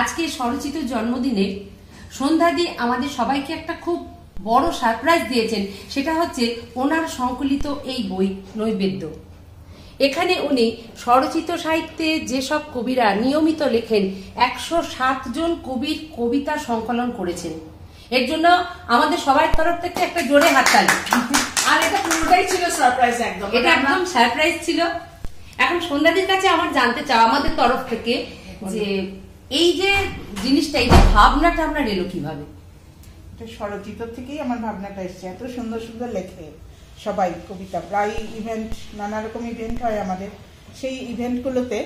আজকে স্বরচিত জন্মদিনে সন্ধ্যাদি আমাদের সবাইকে একটা খুব বড় সারপ্রাইজ দিয়েছেন। সেটা হচ্ছে ওনার সংকলিত এই বই নৈবেদ্য। এখানে উনি স্বরচিত সাহিত্যে যেসব কবিরা নিয়মিত লেখেন একশো জন কবির কবিতা সংকলন করেছেন। এর জন্য আমাদের সবার তরফ থেকে একটা জোরে হাততালি। আর এটা পুরোটাই ছিল সারপ্রাইজ একদম। এটা একদম সারপ্রাইজ ছিল। এখন সন্ধ্যাদির কাছে আমার জানতে চাও আমাদের তরফ থেকে যে এই যে জিনিসটা এই যে ভাবনাটা আপনার এলো কীভাবে? এটা স্বরচিত থেকেই আমার ভাবনাটা এসছে। এত সুন্দর সুন্দর লেখে সবাই কবিতা। প্রায় ইভেন্ট নানা রকম ইভেন্ট হয় আমাদের। সেই ইভেন্টগুলোতে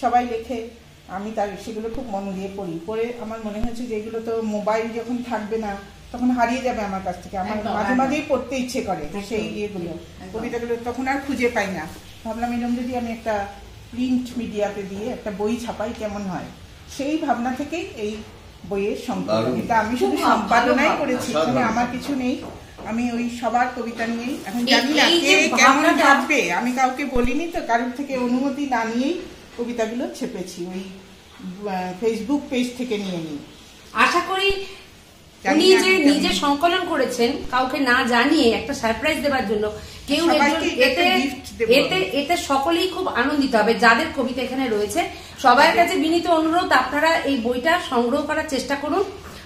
সবাই লেখে। আমি তার সেগুলো খুব মন দিয়ে পড়ি। পড়ে আমার মনে হয়েছে যে এগুলো তো মোবাইল যখন থাকবে না তখন হারিয়ে যাবে আমার কাছ থেকে। আমার মাঝে মাঝেই পড়তে ইচ্ছে করে সেই ইয়েগুলো কবিতাগুলো। তখন আর খুঁজে পাই না। ভাবলাম এরকম যদি আমি একটা প্রিন্ট মিডিয়াতে দিয়ে একটা বই ছাপাই কেমন হয়? সেই ভাবনা থেকেই এই বইয়ের সম্পাদন। আমি শুধু সম্পাদনাই করেছি। এখানে আমার কিছু নেই। আমি ওই সবার কবিতা নিয়েই এখন জানি না কে কেমন ভাববে। আমি কাউকে বলিনি তো কারোর থেকে অনুমতি না নিয়েই কবিতাগুলো ছেপেছি। ওই ফেসবুক পেজ থেকে নিয়ে নিই। আশা করি উনি যে নিজে সংকলন করেছেন কাউকে না জানিয়ে একটা সারপ্রাইজ দেওয়ার জন্য কেউ এতে এতে এতে সকলেই খুব আনন্দিত হবে যাদের কবিতা এখানে রয়েছে। সবার কাছে বিনীত অনুরোধ আপনারা এই বইটা সংগ্রহ করার চেষ্টা করুন।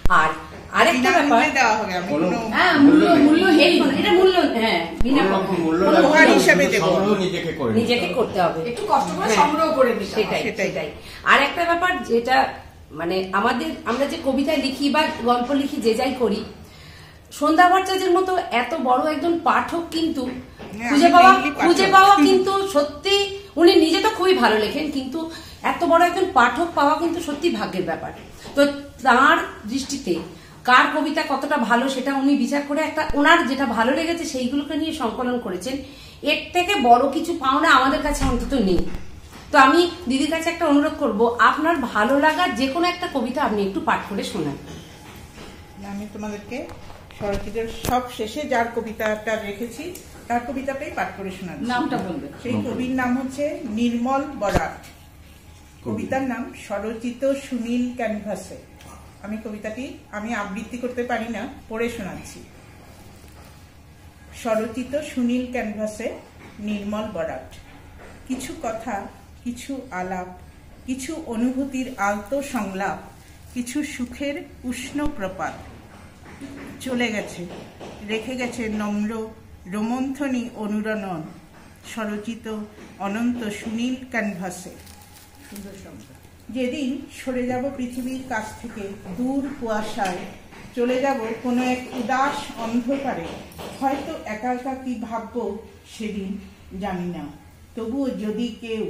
আর আরেকটা ব্যাপার হ্যাঁ মূল্য মূল্য এটা মূল্য হ্যাঁ বিনা নিজেকে। করতে হবে। একটু কষ্ট করে হ্যাঁ। সংগ্রহ করে। সেটাই। আর একটা ব্যাপার যেটা মানে আমাদের আমরা যে কবিতা লিখি বা গল্প লিখি যে যাই করি সন্ধ্যা ভট্টাচার্যের মতো এত বড় একজন পাঠক কিন্তু হ্যাঁ, খুঁজে পাওয়া খুঁজে পাওয়া কিন্তু সত্যি উনি নিজে তো খুবই ভালো লেখেন কিন্তু এত বড় একজন পাঠক পাওয়া কিন্তু সত্যি ভাগ্যের ব্যাপার। তো তার দৃষ্টিতে কার কবিতা কতটা ভালো সেটা উনি বিচার করে একটা ওনার যেটা ভালো লেগেছে সেইগুলোকে নিয়ে সংকলন করেছেন। এর থেকে বড় কিছু পাওনা আমাদের কাছে অন্তত নেই। তো আমি দিদির কাছে একটা অনুরোধ করব আপনার ভালো লাগা যে কোনো একটা কবিতা আপনি একটু পাঠ করে শোনান। আমি তোমাদেরকে সরচিতের সব শেষে যার কবিতাটা রেখেছি তার কবিতাটাই পাঠ করে শোনান নামটা বলবে। সেই কবির নাম হচ্ছে নির্মল বরাট কবিতার নাম স্বরচিত সুনীল ক্যানভাসে। আমি কবিতাটি আমি আবৃত্তি করতে পারি না পড়ে শোনাচ্ছি। স্বরচিত সুনীল ক্যানভাসে নির্মল বরাট কিছু কথা কিছু আলাপ কিছু অনুভূতির আলতো সংলাপ কিছু সুখের উষ্ণ প্রপাত। চলে গেছে রেখে গেছে নম্র রোমন্থনী অনুরণন স্বরচিত অনন্ত সুনীল ক্যানভাসে। যেদিন সরে যাব পৃথিবীর কাছ থেকে দূর কুয়াশায় চলে যাব কোনো এক উদাস অন্ধকারে হয়তো একা একা কি ভাববো সেদিন জানি না। তবুও যদি কেউ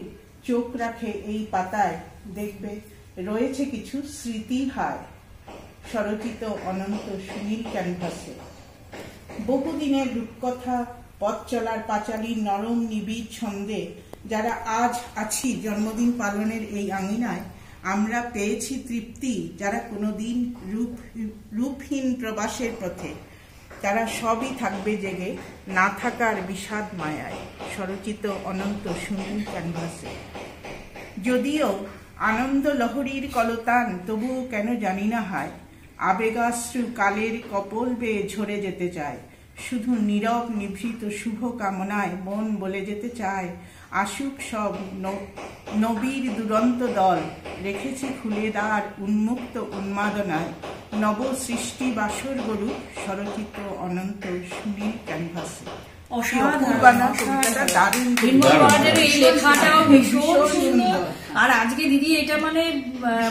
চোখ রাখে এই পাতায়, দেখবে রয়েছে কিছু স্মৃতিহার স্বরচিত অনন্ত সুনীল ক্যানভাসে। বহুদিনের রূপকথা, পথ চলার পাঁচালীর নরম নিবিড় ছন্দে যারা আজ আছি জন্মদিন পালনের এই আঙিনায়, আমরা পেয়েছি তৃপ্তি যারা কোনোদিন রূপ, রূপহীন প্রবাসের পথে। তারা সবই থাকবে জেগে, না থাকার বিষাদ মায়ায়, স্বরচিত অনন্ত সুনীল ক্যানভাসে যদিও আনন্দ লহরীর কলতান, তবুও কেন জানি না হয়, আবেগাশ্রু কালের কপল বেয়ে ঝরে যেতে চায়। শুধু নীরব নিভৃত শুভ কামনায় মন বলে যেতে চায়, আসুক সব নবীর দুরন্ত দল, রেখেছি খুলে দ্বার উন্মুক্ত উন্মাদনায়। নব সৃষ্টি বাসর গরু স্বরচিত অনন্ত সুনীল ক্যানভাসে। আর আজকে দিদি এটা মানে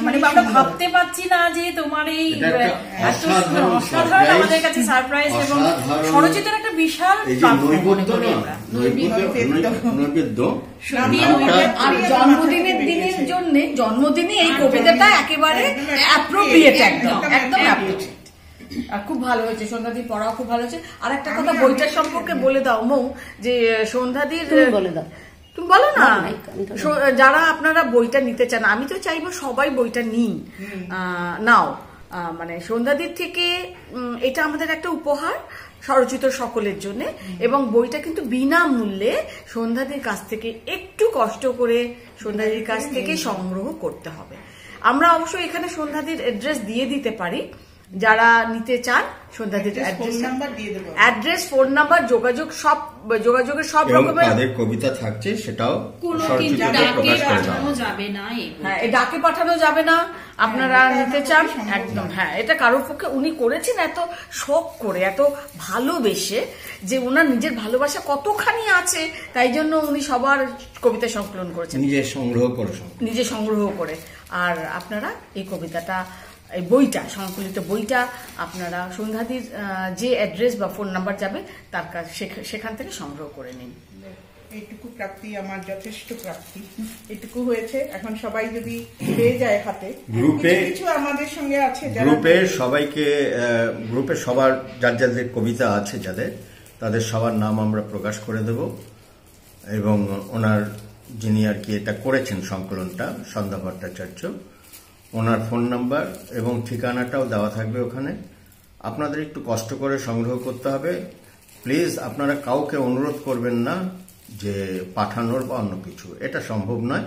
মানে আমরা ভাবতে পারছি না যে তোমার এই অসাধারণ আমাদের কাছে সারপ্রাইজ এবং। একটা বিশাল। আর জন্মদিনের দিনের জন্য জন্মদিনে এই কবিতাটা একেবারে অ্যাপ্রোপ্রিয়েট একদম একদম। আর খুব ভালো হয়েছে সন্ধ্যাদির পড়াও খুব ভালো হয়েছে। আর একটা কথা বইটার সম্পর্কে বলে। দাও মৌ যে সন্ধ্যাদির বলে দাও। তুমি বলো না? যারা আপনারা বইটা নিতে চান আমি তো চাইব সবাই বইটা নিন। নাও মানে সন্ধ্যাদির থেকে এটা আমাদের একটা উপহার স্বরচিত সকলের জন্য এবং বইটা কিন্তু বিনামূল্যে সন্ধ্যাদির কাছ থেকে একটু কষ্ট করে সন্ধ্যাদির কাছ থেকে সংগ্রহ করতে হবে। আমরা অবশ্যই এখানে সন্ধ্যাদির অ্যাড্রেস দিয়ে দিতে পারি যারা নিতে চান অ্যাড্রেস নাম্বার দিয়ে দেবো। অ্যাড্রেস ফোন নাম্বার যোগাযোগ সব যোগাযোগের সব রকমের তাদের কবিতা থাকছে সেটাও ডাকে প্রকাশ করে দেওয়া। পাঠানো যাবে না হ্যাঁ ডাকে পাঠানো যাবে না আপনারা হ্যাঁ, নিতে চান একদম হ্যাঁ এটা কারোর পক্ষে উনি করেছেন এত শখ করে এত ভালোবেসে যে ওনার নিজের ভালোবাসা কতখানি আছে তাই জন্য উনি সবার কবিতা সংকলন করেছেন। নিজে সংগ্রহ করে নিজে সংগ্রহ করে। আর আপনারা এই কবিতাটা এই বইটা সংকলিত বইটা আপনারা সন্ধ্যাদির যে অ্যাড্রেস বা ফোন নাম্বার যাবে তার সেখান থেকে সংগ্রহ করে নিন। এইটুকু প্রাপ্তি আমার যথেষ্ট প্রাপ্তি। এটুকু হয়েছে। এখন সবাই যদি পেয়ে যায় হাতে গ্রুপে- কিছু আমাদের সঙ্গে আছে গ্রুপে সবাইকে আহ, গ্রুপে সবার যার যাদের কবিতা আছে যাদের তাদের সবার নাম আমরা প্রকাশ করে দেব। এবং ওনার যিনি আর কি এটা করেছেন সংকলনটা সন্ধ্যা ভট্টাচার্য ওনার ফোন নাম্বার এবং ঠিকানাটাও দেওয়া থাকবে ওখানে। আপনাদের একটু কষ্ট করে সংগ্রহ করতে হবে। প্লিজ, আপনারা কাউকে অনুরোধ করবেন না যে পাঠানোর বা অন্য কিছু। এটা সম্ভব নয়।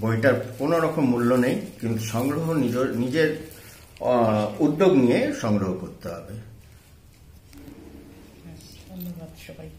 বইটার কোনো রকম মূল্য নেই, কিন্তু সংগ্রহ নিজ- নিজের উদ্যোগ নিয়ে সংগ্রহ করতে হবে। ধন্যবাদ সবাইকে।